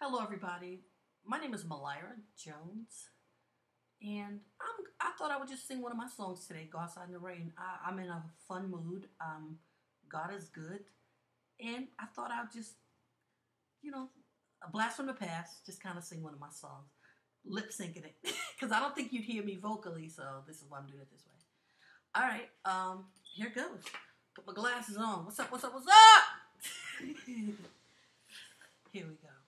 Hello, everybody. My name is Milira Jones, and I'm, I thought I would just sing one of my songs today, Go Outside in the Rain. I, I'm in a fun mood. Um, God is good, and I thought I'd just, you know, a blast from the past, just kind of sing one of my songs, lip syncing it, because I don't think you'd hear me vocally, so this is why I'm doing it this way. All right, um, here goes. Put my glasses on. What's up? What's up? What's up? here we go.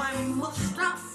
why must strong